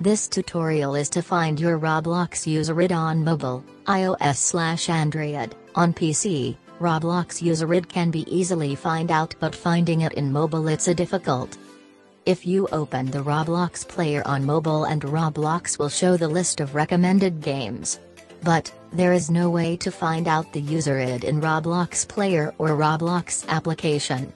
This tutorial is to find your Roblox user ID on mobile, iOS slash Android, on PC, Roblox user ID can be easily find out but finding it in mobile it's a difficult. If you open the Roblox player on mobile and Roblox will show the list of recommended games. But, there is no way to find out the user ID in Roblox player or Roblox application.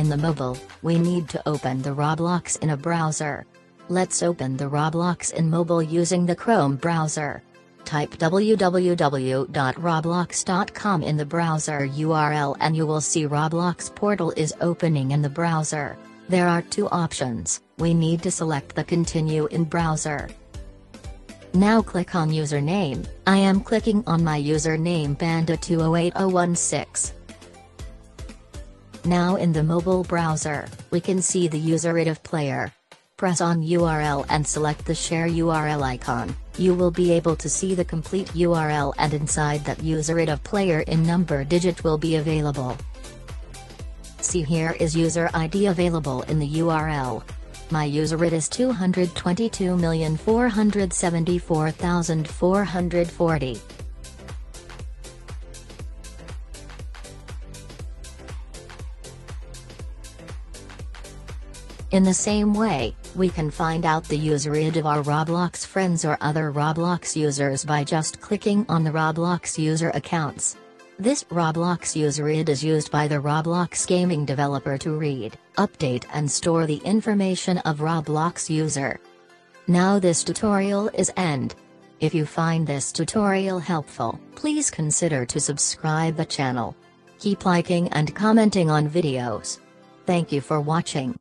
In the mobile, we need to open the Roblox in a browser. Let's open the Roblox in mobile using the Chrome browser. Type www.roblox.com in the browser URL and you will see Roblox portal is opening in the browser. There are two options, we need to select the continue in browser. Now click on username, I am clicking on my username panda208016. Now in the mobile browser, we can see the user ID of player. Press on URL and select the share URL icon, you will be able to see the complete URL and inside that user ID of player in number digit will be available. See here is user ID available in the URL. My user ID is 222,474,440. In the same way, we can find out the user ID of our Roblox friends or other Roblox users by just clicking on the Roblox user accounts. This Roblox user ID is used by the Roblox gaming developer to read, update and store the information of Roblox user. Now this tutorial is end. If you find this tutorial helpful, please consider to subscribe the channel. Keep liking and commenting on videos. Thank you for watching.